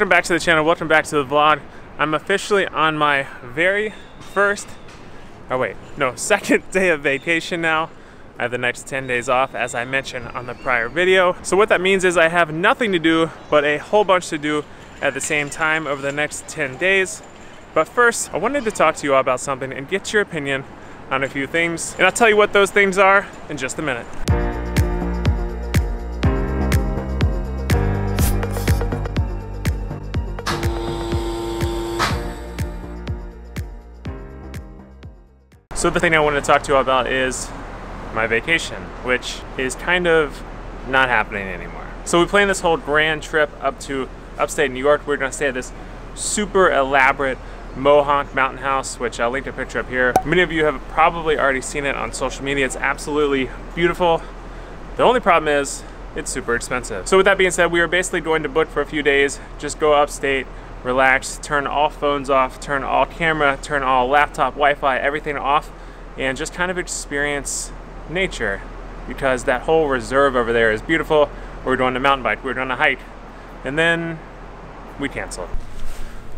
welcome back to the channel, welcome back to the vlog. I'm officially on my very first, oh wait, no, second day of vacation now. I have the next 10 days off as I mentioned on the prior video. So what that means is I have nothing to do but a whole bunch to do at the same time over the next 10 days. But first, I wanted to talk to you all about something and get your opinion on a few things. And I'll tell you what those things are in just a minute. So the thing I wanted to talk to you about is my vacation, which is kind of not happening anymore. So we planned this whole grand trip up to upstate New York. We're gonna stay at this super elaborate Mohonk Mountain House, which I'll link a picture up here. Many of you have probably already seen it on social media. It's absolutely beautiful. The only problem is it's super expensive. So with that being said, we are basically going to book for a few days, just go upstate, relax, turn all phones off, turn all camera, turn all laptop, Wi-Fi, everything off, and just kind of experience nature because that whole reserve over there is beautiful. We're doing a mountain bike, we're doing a hike, and then we canceled.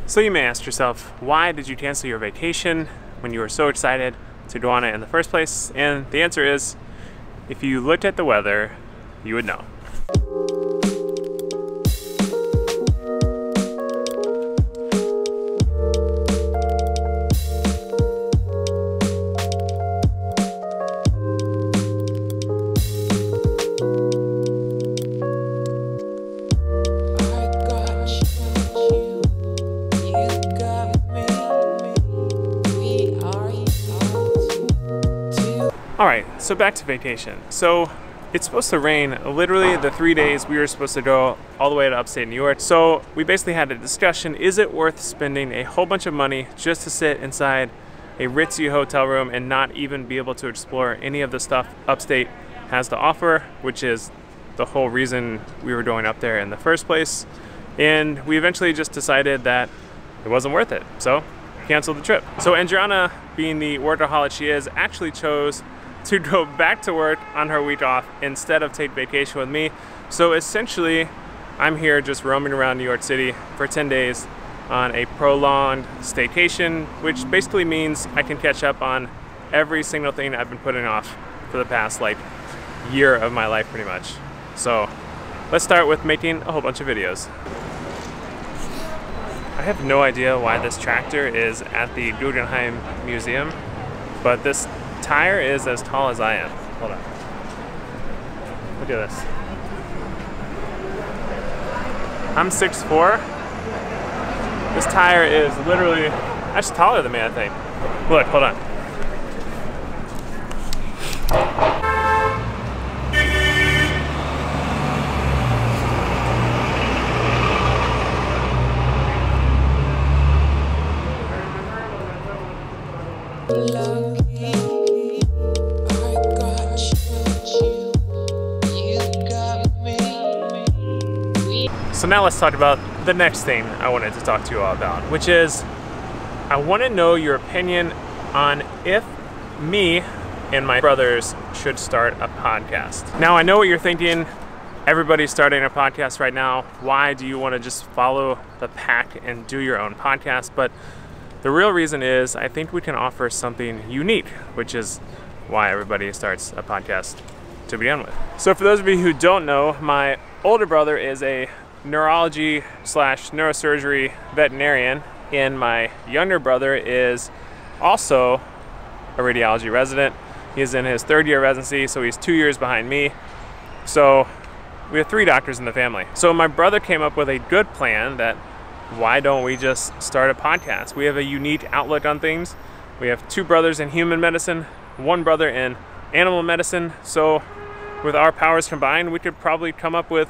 So you may ask yourself, why did you cancel your vacation when you were so excited to go on it in the first place? And the answer is, if you looked at the weather, you would know. Right, so back to vacation. So it's supposed to rain literally the three days we were supposed to go all the way to upstate New York. So we basically had a discussion, is it worth spending a whole bunch of money just to sit inside a ritzy hotel room and not even be able to explore any of the stuff upstate has to offer, which is the whole reason we were going up there in the first place. And we eventually just decided that it wasn't worth it. So canceled the trip. So Andriana, being the workaholic she is, actually chose to go back to work on her week off instead of take vacation with me. So essentially, I'm here just roaming around New York City for 10 days on a prolonged staycation, which basically means I can catch up on every single thing I've been putting off for the past like year of my life pretty much. So let's start with making a whole bunch of videos. I have no idea why this tractor is at the Guggenheim Museum, but this tire is as tall as I am. Hold on. Look at this. I'm 6'4". This tire is literally, that's taller than me, I think. Look, hold on. So now let's talk about the next thing I wanted to talk to you all about, which is I want to know your opinion on if me and my brothers should start a podcast. Now I know what you're thinking. Everybody's starting a podcast right now. Why do you want to just follow the pack and do your own podcast? But the real reason is I think we can offer something unique, which is why everybody starts a podcast to begin with. So for those of you who don't know, my older brother is a neurology slash neurosurgery veterinarian and my younger brother is also a radiology resident. He's in his third year residency, so he's two years behind me. So we have three doctors in the family. So my brother came up with a good plan that why don't we just start a podcast? We have a unique outlook on things. We have two brothers in human medicine, one brother in animal medicine. So with our powers combined, we could probably come up with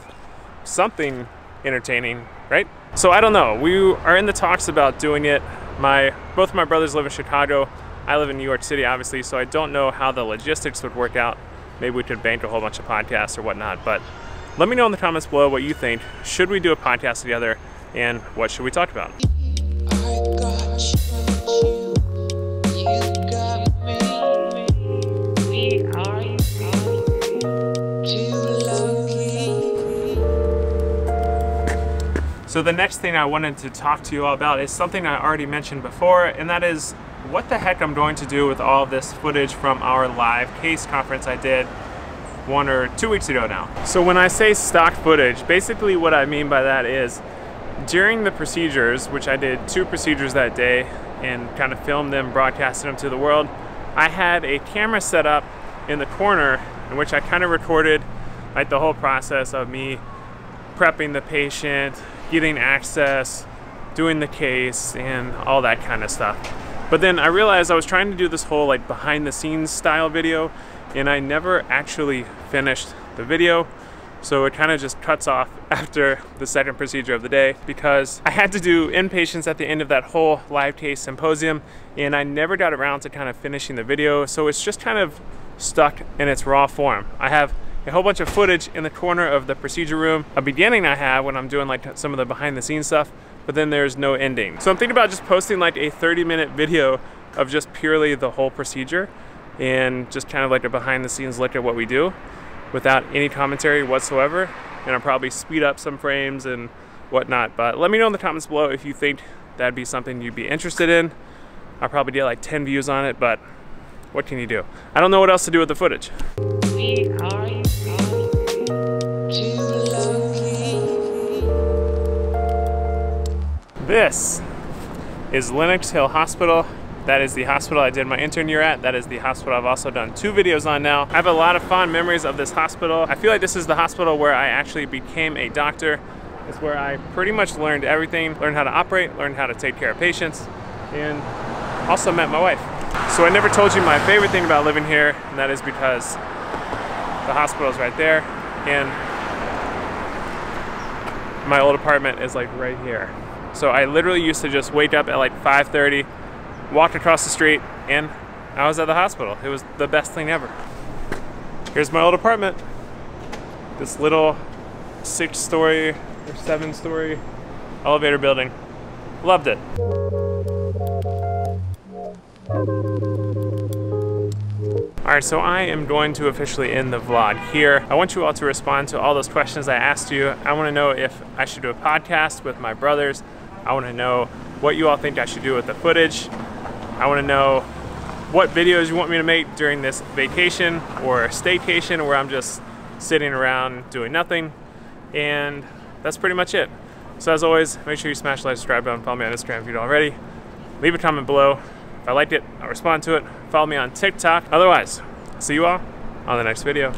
something entertaining, right? So I don't know. We are in the talks about doing it. My both my brothers live in Chicago. I live in New York City, obviously, so I don't know how the logistics would work out. Maybe we could bank a whole bunch of podcasts or whatnot. But let me know in the comments below what you think. Should we do a podcast together, and what should we talk about? So the next thing I wanted to talk to you all about is something I already mentioned before, and that is what the heck I'm going to do with all this footage from our live case conference I did one or two weeks ago now. So when I say stock footage, basically what I mean by that is during the procedures, which I did two procedures that day and kind of filmed them, broadcasted them to the world, I had a camera set up in the corner in which I kind of recorded like the whole process of me prepping the patient, getting access, doing the case, and all that kind of stuff. But then I realized I was trying to do this whole like behind the scenes style video and I never actually finished the video. So it kind of just cuts off after the second procedure of the day because I had to do inpatients at the end of that whole live case symposium and I never got around to kind of finishing the video. So it's just kind of stuck in its raw form. I have a whole bunch of footage in the corner of the procedure room. A beginning I have when I'm doing like some of the behind the scenes stuff, but then there's no ending. So I'm thinking about just posting like a 30 minute video of just purely the whole procedure and just kind of like a behind the scenes look at what we do without any commentary whatsoever. And I'll probably speed up some frames and whatnot. But let me know in the comments below if you think that'd be something you'd be interested in. I'll probably get like 10 views on it, but what can you do? I don't know what else to do with the footage. This is Lenox Hill Hospital that is the hospital I did my intern year at. That is the hospital I've also done two videos on now. I have a lot of fond memories of this hospital. I feel like this is the hospital where I actually became a doctor. It's where I pretty much learned everything, learned how to operate, learned how to take care of patients, and also met my wife. So I never told you my favorite thing about living here, and that is because the hospital is right there, and my old apartment is like right here. So I literally used to just wake up at like 5.30, walked across the street, and I was at the hospital. It was the best thing ever. Here's my old apartment. This little six story or seven story elevator building. Loved it. Alright, so I am going to officially end the vlog here. I want you all to respond to all those questions I asked you. I want to know if I should do a podcast with my brothers. I want to know what you all think I should do with the footage. I want to know what videos you want me to make during this vacation or staycation where I'm just sitting around doing nothing. And that's pretty much it. So as always, make sure you smash the like, subscribe button, follow me on Instagram if you don't already. Leave a comment below. If I liked it, I'll respond to it. Follow me on TikTok. Otherwise, see you all on the next video.